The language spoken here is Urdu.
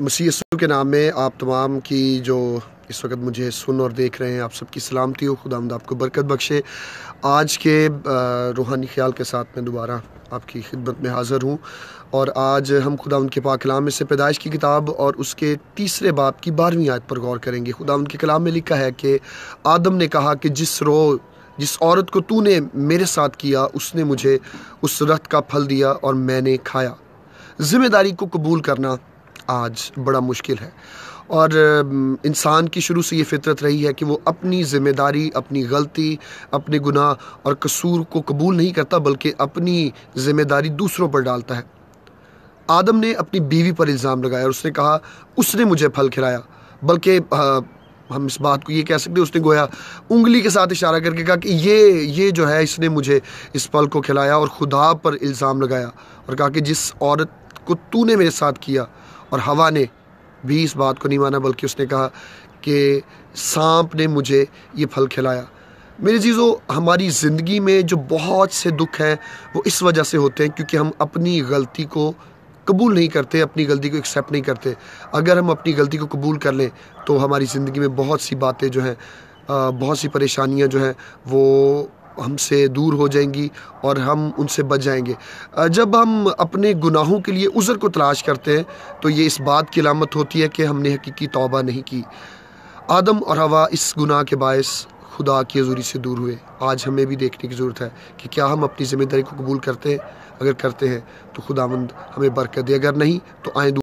مسیح یسو کے نام میں آپ تمام کی جو اس وقت مجھے سن اور دیکھ رہے ہیں، آپ سب کی سلامتی ہو، خدا آپ کو برکت بخشے۔ آج کے روحانی خیال کے ساتھ میں دوبارہ آپ کی خدمت میں حاضر ہوں۔ اور آج ہم خدا ان کے پاک کلام میں سے پیدائش کی کتاب اور اس کے تیسرے باپ کی بارہویں آیت پر غور کریں گے۔ خدا ان کے کلام میں لکھا ہے کہ آدم نے کہا کہ جس رو، جس عورت کو تو نے میرے ساتھ کیا، اس نے مجھے اس رت کا پھل دیا اور میں نے کھایا۔ ذمہ داری کو قبول کرنا آج بڑا مشکل ہے۔ اور انسان کی شروع سے یہ فطرت رہی ہے کہ وہ اپنی ذمہ داری، اپنی غلطی، اپنے گناہ اور قصور کو قبول نہیں کرتا، بلکہ اپنی ذمہ داری دوسروں پر ڈالتا ہے۔ آدم نے اپنی بیوی پر الزام لگایا اور اس نے کہا، اس نے مجھے پھل کھلایا۔ بلکہ ہم اس بات کو یہ کہہ سکتے اس نے گویا انگلی کے ساتھ اشارہ کر کے کہا کہ یہ یہ جو ہے، اس نے مجھے اس پھل کو کھلایا اور خدا پر الزام لگایا اور کہا کہ جس عورت کو تو نے میرے ساتھ کیا اور ہوا نے بھی اس بات کو نہیں مانا بلکہ اس نے کہا کہ سانپ نے مجھے یہ پھل کھلایا۔ میرے چیزوں ہماری زندگی میں جو بہت سے دکھ ہیں، وہ اس وجہ سے ہوتے ہیں کیونکہ ہم اپنی غلطی کو قبول نہیں کرتے، اپنی غلطی کو ایکسیپٹ نہیں کرتے۔ اگر ہم اپنی غلطی کو قبول کر لیں تو ہماری زندگی میں بہت سی باتیں جو ہیں بہت سی پریشانیاں جو ہیں، وہ ہم سے دور ہو جائیں گی اور ہم ان سے بچ جائیں گے۔ جب ہم اپنے گناہوں کے لیے عذر کو تلاش کرتے ہیں، تو یہ اس بات کی علامت ہوتی ہے کہ ہم نے حقیقی توبہ نہیں کی۔ آدم اور ہوا اس گناہ کے باعث خدا کی حضوری سے دور ہوئے۔ آج ہمیں بھی دیکھنے کی ضرورت ہے کہ کیا ہم اپنی ذمہ داری کو قبول کرتے ہیں۔ اگر کرتے ہیں تو خدا مند ہمیں برکت دے، اگر نہیں تو آئیں